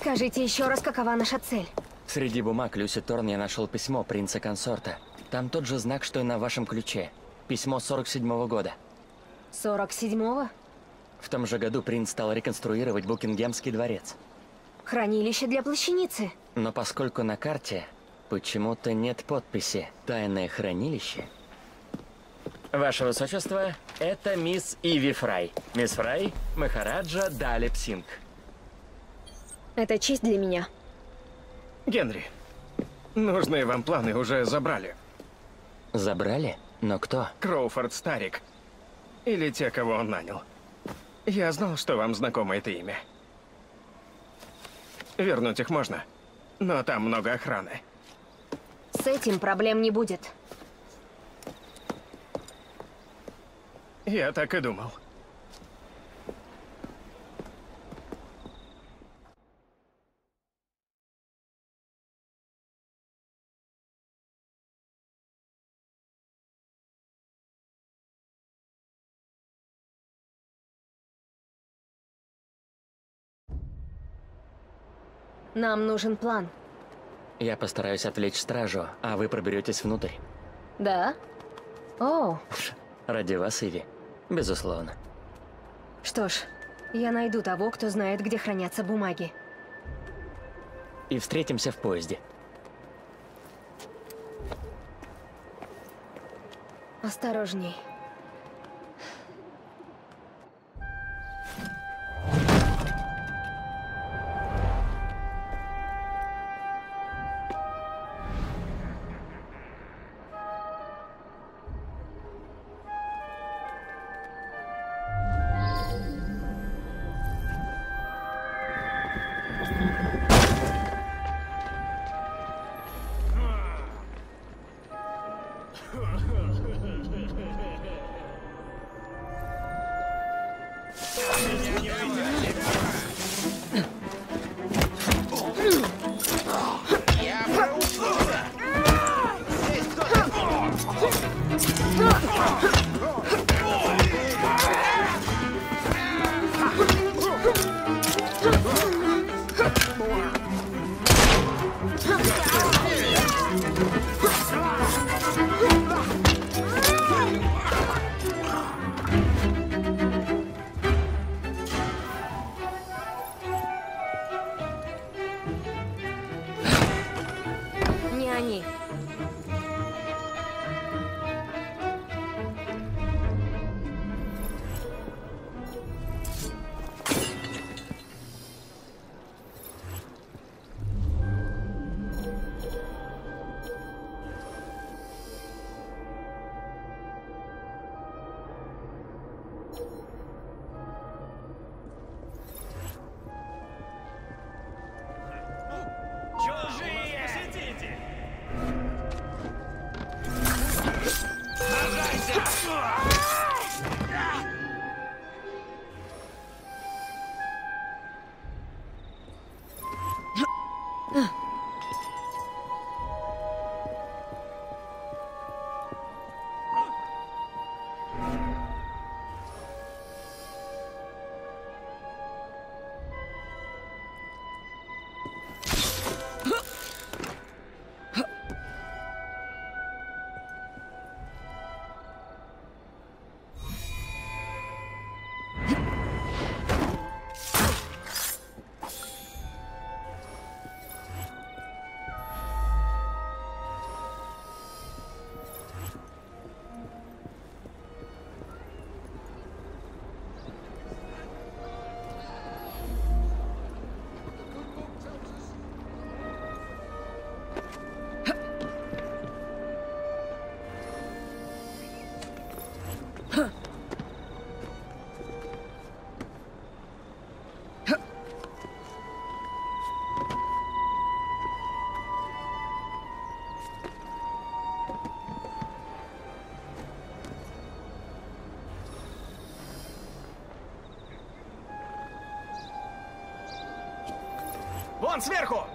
Скажите еще раз, какова наша цель? Среди бумаг Люси Торн я нашел письмо принца-консорта. Там тот же знак, что и на вашем ключе. Письмо 47-го года. 47-го? В том же году принц стал реконструировать Букингемский дворец. Хранилище для плащаницы. Но поскольку на карте почему-то нет подписи «Тайное хранилище», Ваше Высочество, это мисс Иви Фрай. Мисс Фрай, Махараджа Далеп Синг. Это честь для меня. Генри, нужные вам планы уже забрали. Забрали? Но кто? Кроуфорд Старик. Или те, кого он нанял. Я знал, что вам знакомо это имя. Вернуть их можно, но там много охраны. С этим проблем не будет. Я так и думал. Нам нужен план. Я постараюсь отвлечь стражу, а вы проберетесь внутрь. Да? О, Ради вас, Иви. Безусловно. что ж, я найду того, кто знает, где хранятся бумаги. И встретимся в поезде. Осторожней. Ha ha ha! Yeah. Вон сверху!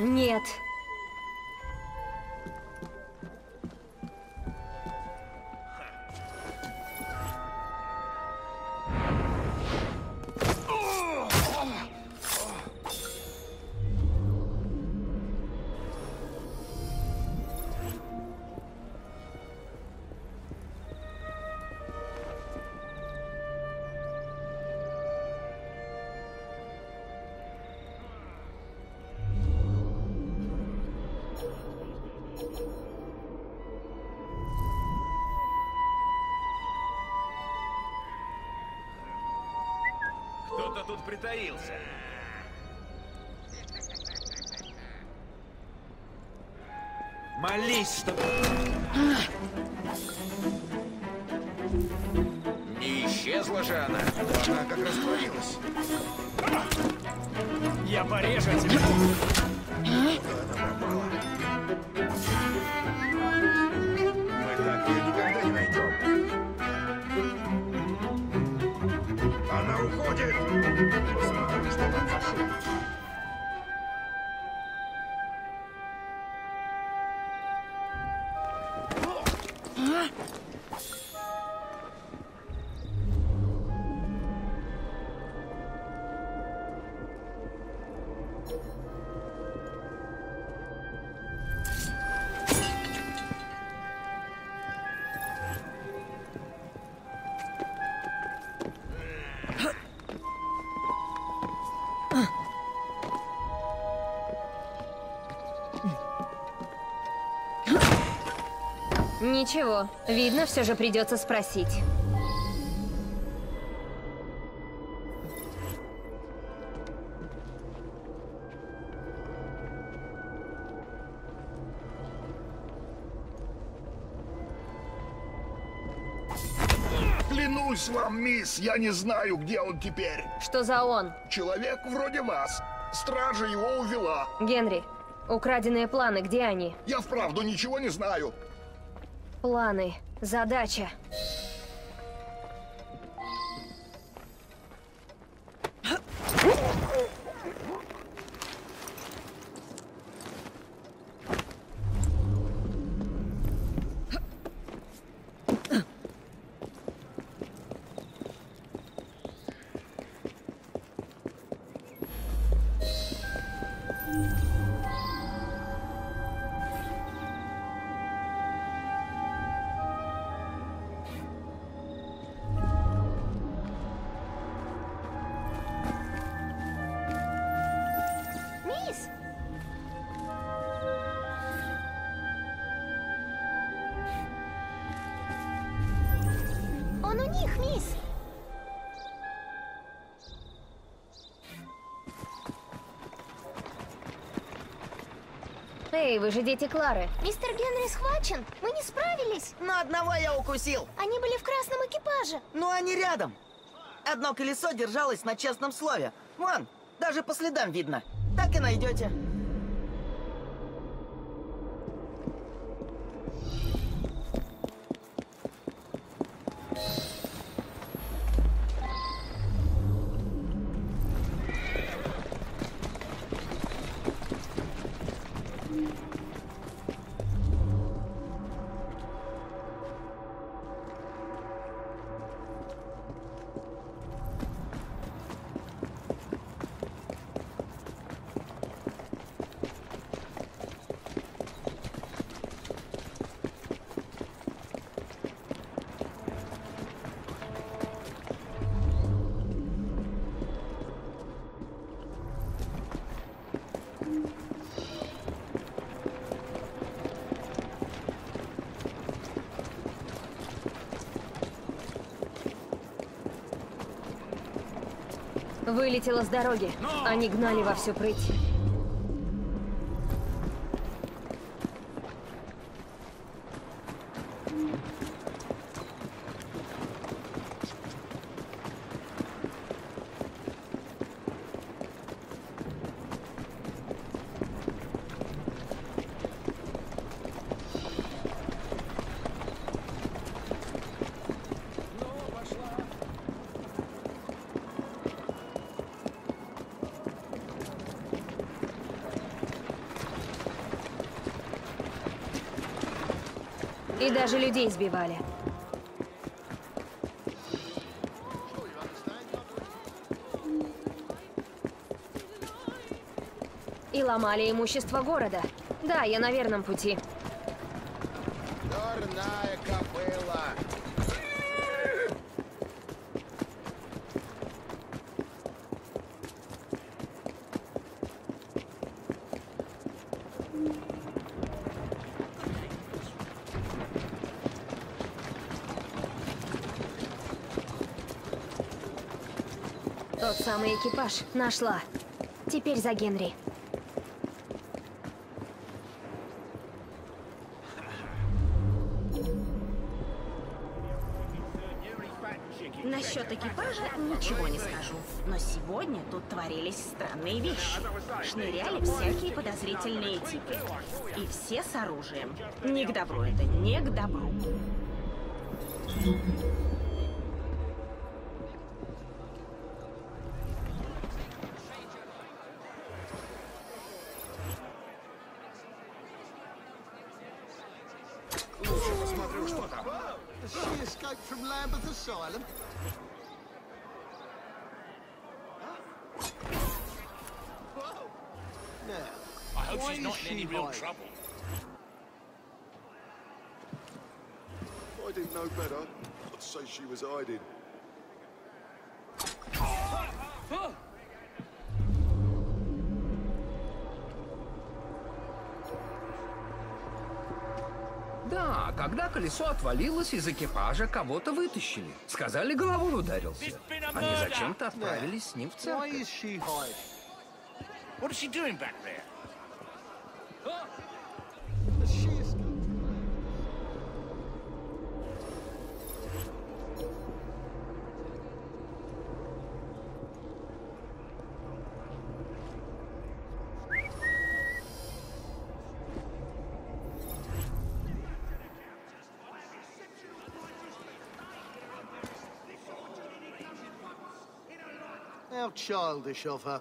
Нет. Кто-то тут притаился. Молись, чтобы... Не исчезла же она. Она как растворилась. Я порежу тебя. Ничего, видно, все же придется спросить. Клянусь вам, мисс, я не знаю, где он теперь. Что за он? Человек вроде вас. Стража его увела. Генри, украденные планы, где они? Я вправду ничего не знаю. Планы, задача. Эй, вы же дети Клары. Мистер Генри схвачен! Мы не справились! Но одного я укусил. Они были в красном экипаже! Ну, они рядом. Одно колесо держалось на честном слове. Вон, даже по следам видно. Так и найдете. Вылетела с дороги. Они гнали во всю прыть. И даже людей сбивали. И ломали имущество города. Да, я на верном пути. Тот самый экипаж. Нашла. Теперь за Генри. Насчет экипажа ничего не скажу. Но сегодня тут творились странные вещи. Шныряли всякие подозрительные типы. И все с оружием. Не к добру это, не к добру. Посмотрю, She escaped from Lambeth Asylum. Now, I hope she's is not in any real hiding? trouble. If I didn't know better, I'd say she was hiding. Когда колесо отвалилось, из экипажа кого-то вытащили. Сказали, головой ударился. Они зачем-то отправились с ним в церковь. How childish of her.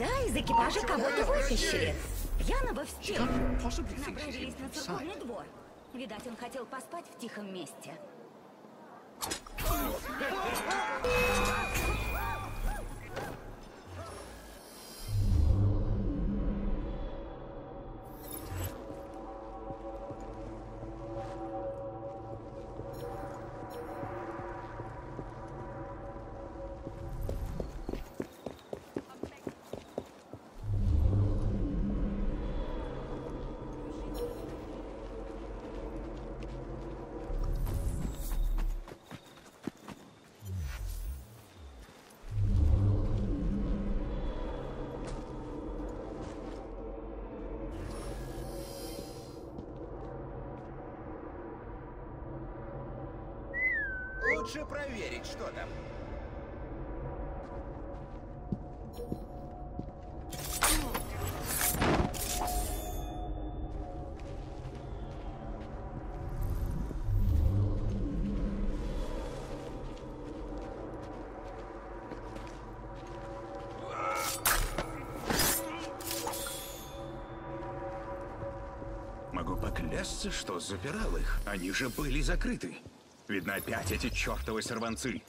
Да, из экипажа кого-то вытащили. Пьяного в стену. Направились на церковный двор. Видать, он хотел поспать в тихом месте. Лучше проверить, что там. Могу поклясться, что запирал их. Они же были закрыты. Видно, опять эти чертовы сорванцы.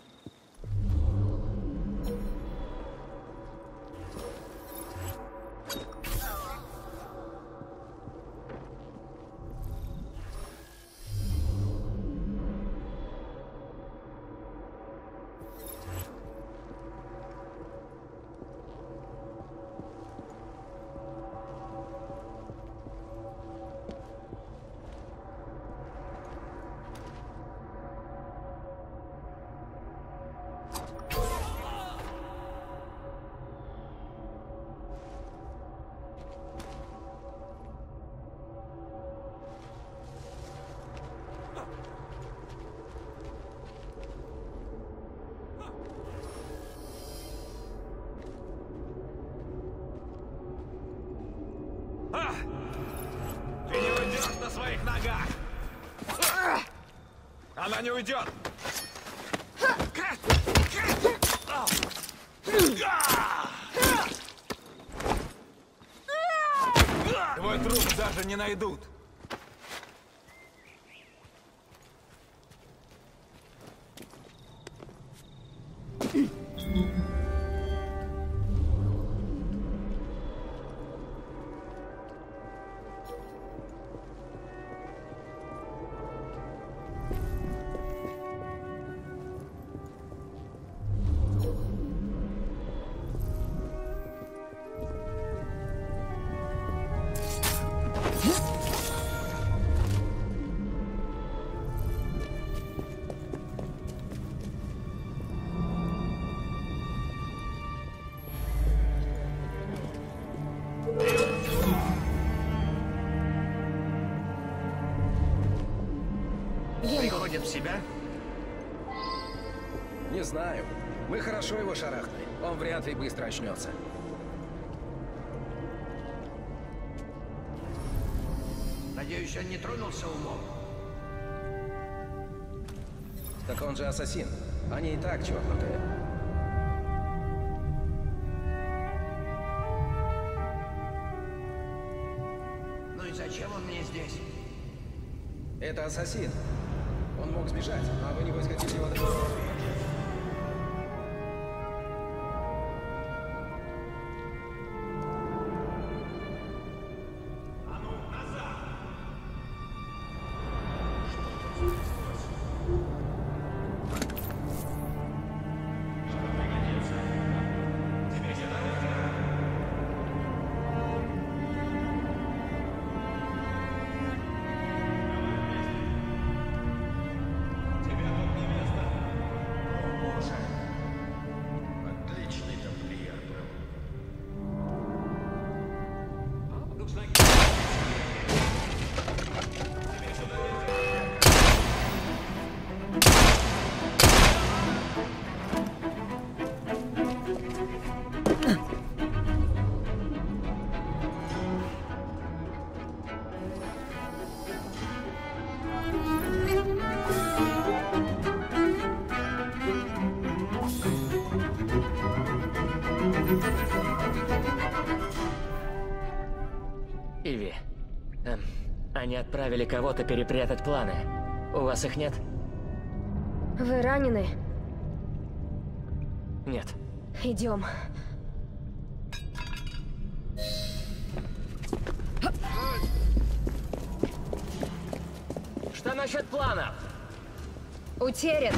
Она не уйдет! Твой труп даже не найдут. В себя? Не знаю. Мы хорошо его шарахнули. Он вряд ли быстро очнется. Надеюсь, он не тронулся умом. Так он же ассасин. Они и так чокнутые. Ну и зачем он мне здесь? Это ассасин. Сбежать, а вы, небось, хотите его они отправили кого-то перепрятать планы. У вас их нет? Вы ранены? Нет. Идем. Что насчет планов? Утерян.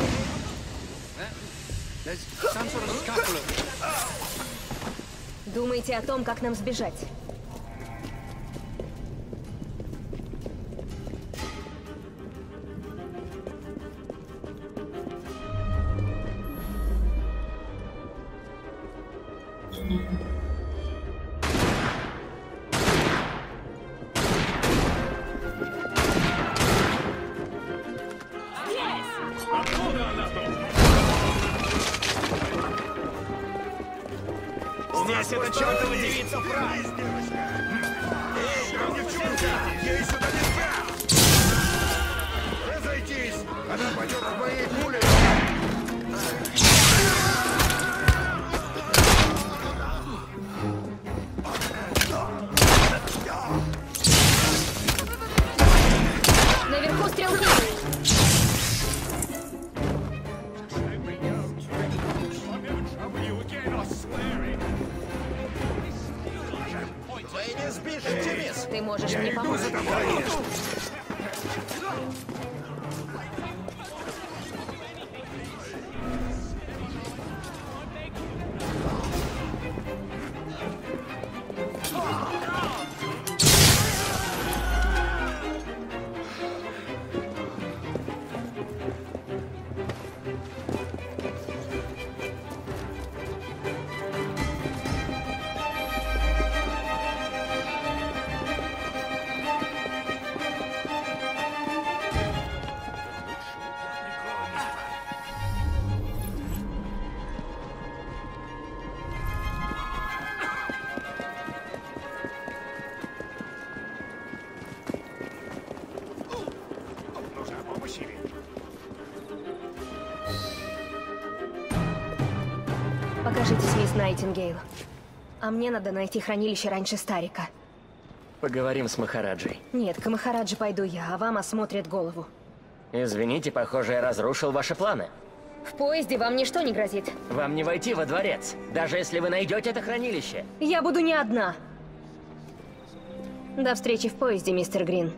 Думайте о том, как нам сбежать. Здесь эта чертова девица Прайс! Ты можешь Я мне иду помочь. за тобой! Ложитесь, мисс Найтингейл. А мне надо найти хранилище раньше Старика. Поговорим с Махараджей. Нет, к Махараджи пойду я, а вам осмотрят голову. Извините, похоже, я разрушил ваши планы. В поезде вам ничто не грозит. Вам не войти во дворец, даже если вы найдете это хранилище. Я буду не одна. До встречи в поезде, мистер Грин.